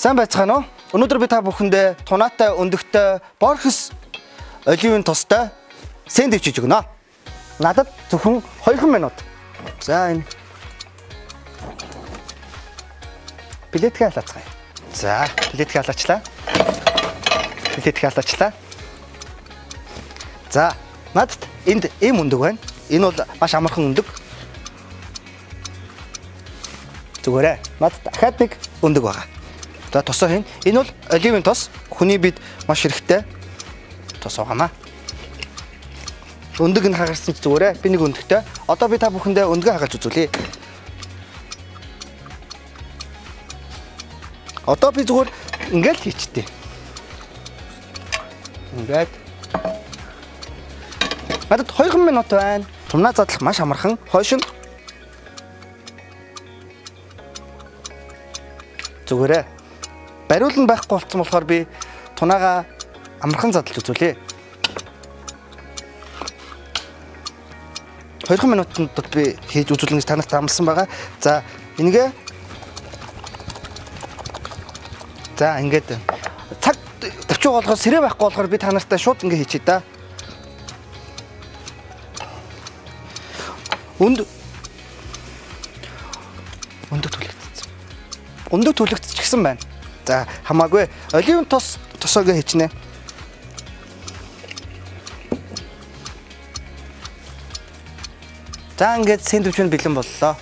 Сайн байцгаана уу? Өнөөдөр би та бүхэндээ тунаатай өндөгтэй борхос оливын тостой сэндвич хийж өгнө. Надад зөвхөн 2 минут. За энэ Плетгээ халаацгаая. За, плетгээ халаачлаа. Плетгээ халаачлаа. За, надад энд ийм өндөг байна. Энэ бол маш амархан өндөг. Зүгээрээ. Надад дахиад нэг өндөг байгаа. За тосоо хийн. Энэ бол оливын тос. Хүний бид маш хэрэгтэй тос байгаамаа. Өндөг нь хагарсан ч зүгээрээ. Би нэг өндөгтэй. Одоо би та бүхэндээ өндгөө хагалж үзүүлье. Одоо би зүгээр ингээл хийчихдээ. Ингээд. Надад 2 минут байна. Тумнаа задлах маш амархан. Хойш нь зүгээрээ бариул нь байхгүй болсон болохоор би тунаага амархан задлж үзүүлээ. 2 минутанд би хийж үзүүлнэ гэж танарт амласан байгаа. За энэгээ За ингээд цаг төвчөө болгоо сэрээ байхгүй болохоор би та нартай шууд ингэ хийчихье да. Өнд өндөг түлэгдсэн. Өндөг түлэгдчихсэн байна. За хамаагүй оливын тос тосоогоо хийчнэ. За ингээд сэндвич нь бэлэн боллоо.